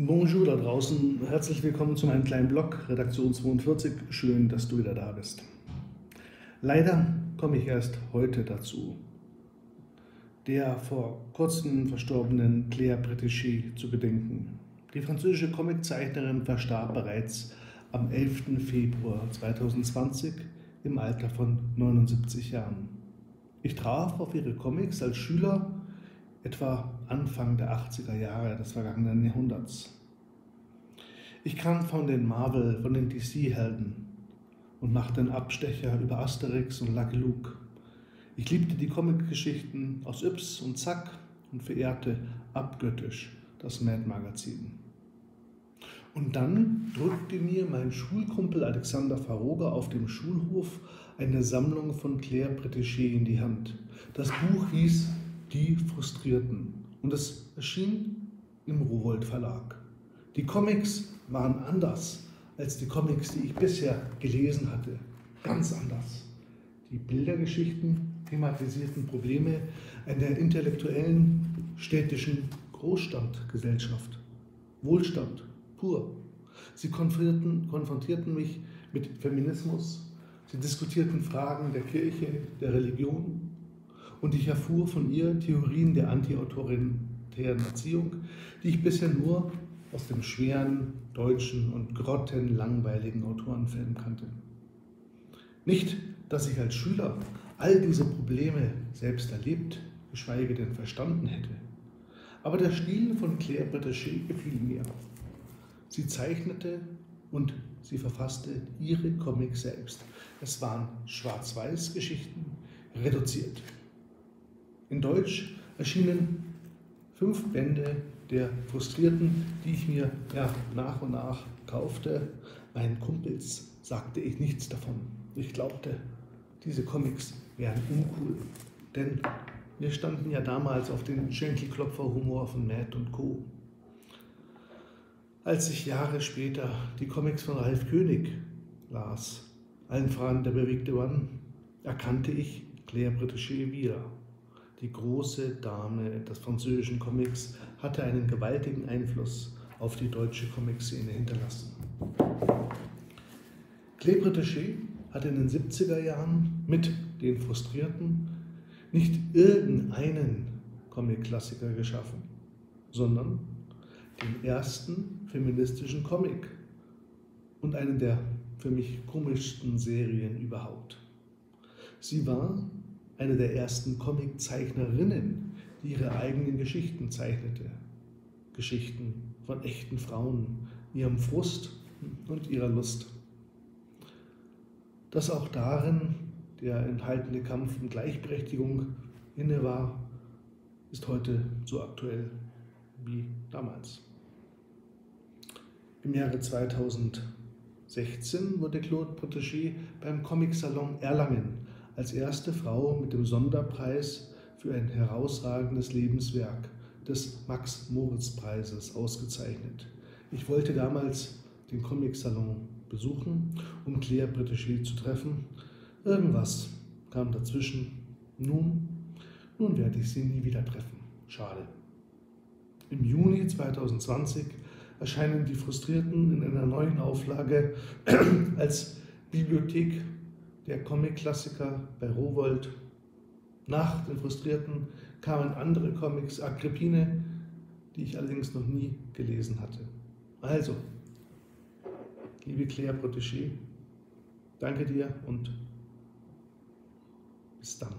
Bonjour da draußen, herzlich willkommen zu meinem kleinen Blog Redaktion 42. Schön, dass du wieder da bist. Leider komme ich erst heute dazu, der vor kurzem verstorbenen Claire Bretéché zu gedenken. Die französische Comiczeichnerin verstarb bereits am 11. Februar 2020 im Alter von 79 Jahren. Ich traf auf ihre Comics als Schüler etwa Anfang der 80er Jahre des vergangenen Jahrhunderts. Ich kam von den Marvel, von den DC-Helden und machte einen Abstecher über Asterix und Lucky Luke. Ich liebte die Comic-Geschichten aus Yps und Zack und verehrte abgöttisch das Mad-Magazin. Und dann drückte mir mein Schulkumpel Alexander Faroga auf dem Schulhof eine Sammlung von Claire Bretéché in die Hand. Das Buch hieß Die Frustrierten und es erschien im Rowold Verlag. Die Comics waren anders als die Comics, die ich bisher gelesen hatte. Ganz anders. Die Bildergeschichten thematisierten Probleme einer intellektuellen städtischen Großstadtgesellschaft. Wohlstand pur. Sie konfrontierten, konfrontierten mich mit Feminismus, sie diskutierten Fragen der Kirche, der Religion und ich erfuhr von ihr Theorien der antiautoritären Erziehung, die ich bisher nur aus dem schweren deutschen und grottenlangweiligen Autorenfilm kannte. Nicht, dass ich als Schüler all diese Probleme selbst erlebt, geschweige denn verstanden hätte. Aber der Stil von Claire Bretéché gefiel mir. Sie zeichnete und sie verfasste ihre Comics selbst. Es waren Schwarz-Weiß-Geschichten, reduziert. In Deutsch erschienen fünf Bände der Frustrierten, die ich mir ja, nach und nach kaufte. Meinen Kumpels sagte ich nichts davon. Ich glaubte, diese Comics wären uncool. Denn wir standen ja damals auf den Schenkelklopfer-Humor von Matt und Co. Als ich Jahre später die Comics von Ralf König las, allen voran der bewegte Mann, erkannte ich Claire Bretéché wieder. Die große Dame des französischen Comics hatte einen gewaltigen Einfluss auf die deutsche Comic-Szene hinterlassen. Claire Bretéché hat in den 70er Jahren mit den Frustrierten nicht irgendeinen Comic-Klassiker geschaffen, sondern den ersten feministischen Comic und einen der für mich komischsten Serien überhaupt. Sie war eine der ersten Comiczeichnerinnen, die ihre eigenen Geschichten zeichnete. Geschichten von echten Frauen, ihrem Frust und ihrer Lust. Dass auch darin der enthaltene Kampf um Gleichberechtigung inne war, ist heute so aktuell wie damals. Im Jahre 2016 wurde Claude Protégé beim Comic-Salon Erlangen als erste Frau mit dem Sonderpreis für ein herausragendes Lebenswerk des Max-Moritz-Preises ausgezeichnet. Ich wollte damals den Comic-Salon besuchen, um Claire Bretéché zu treffen. Irgendwas kam dazwischen. Nun, nun werde ich sie nie wieder treffen. Schade. Im Juni 2020 erscheinen die Frustrierten in einer neuen Auflage als Bibliothek der Comic-Klassiker bei Rowold. Nach den Frustrierten kamen andere Comics, Agrippine, die ich allerdings noch nie gelesen hatte. Also, liebe Claire Protégé, danke dir und bis dann.